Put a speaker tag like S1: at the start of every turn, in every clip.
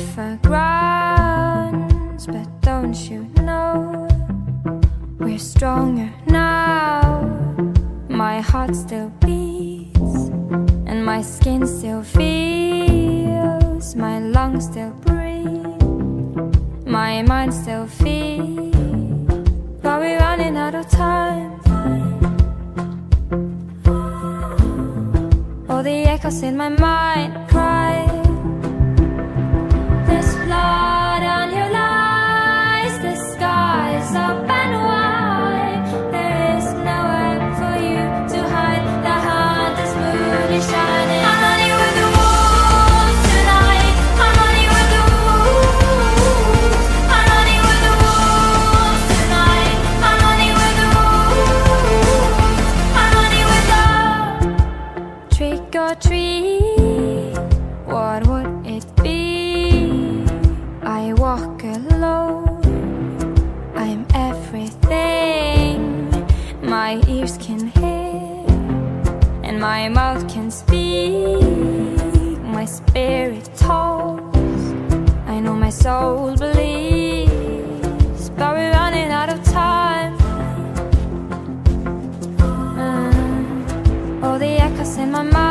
S1: safer grounds, but don't you know we're stronger now? My heart still beats, and my skin still feels, my lungs still breathe, my mind still feels. But we're running out of time. All the echoes in my mind what would it be? I walk alone,
S2: I'm everything.
S1: My ears can hear, and my mouth can speak. My spirit talks, I know my soul believes, but we're running out of time. Uh, all the echoes in my mind.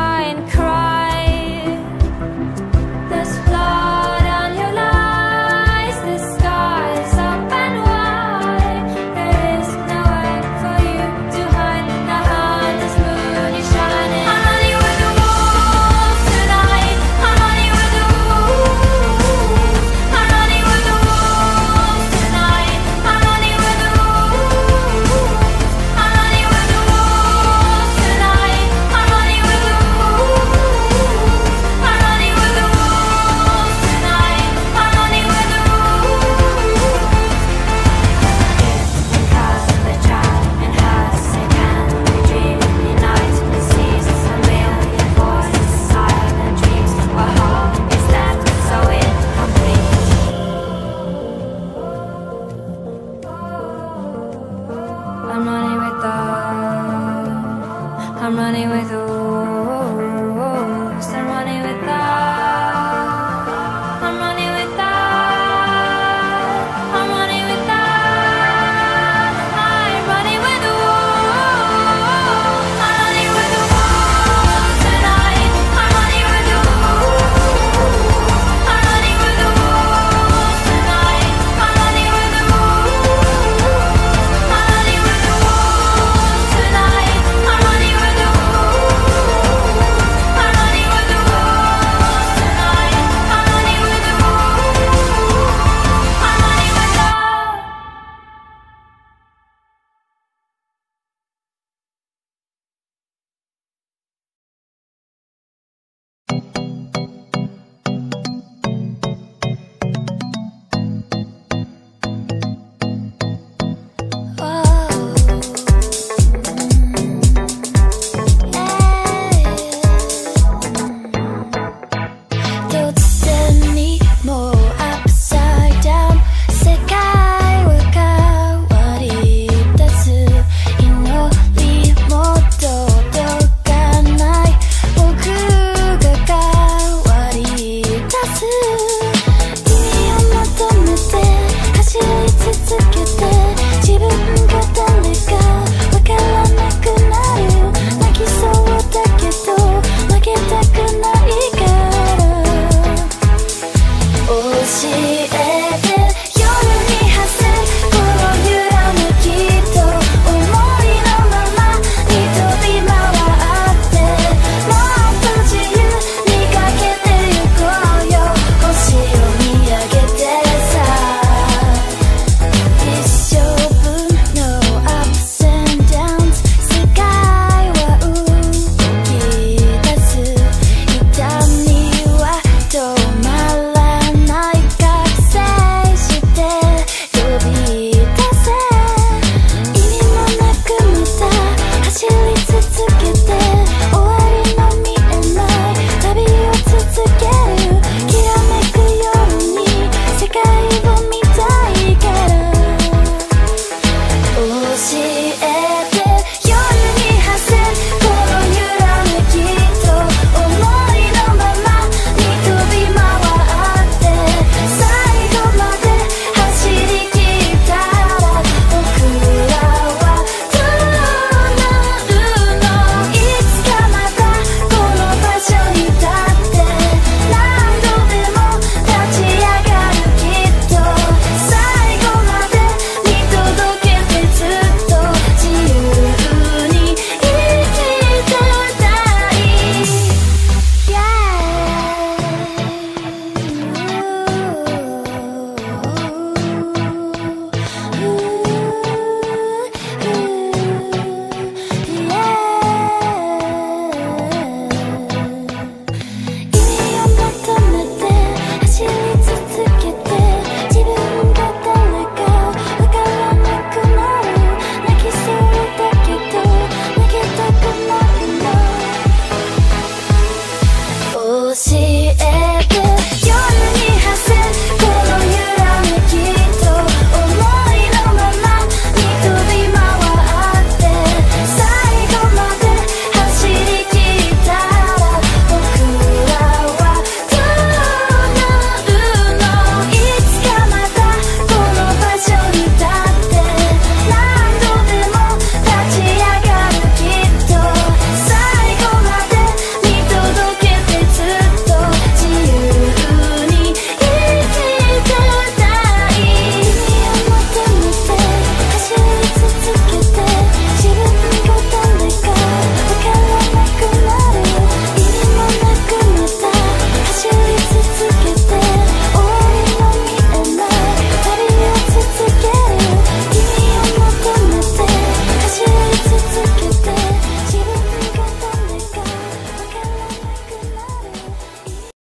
S2: money with
S1: a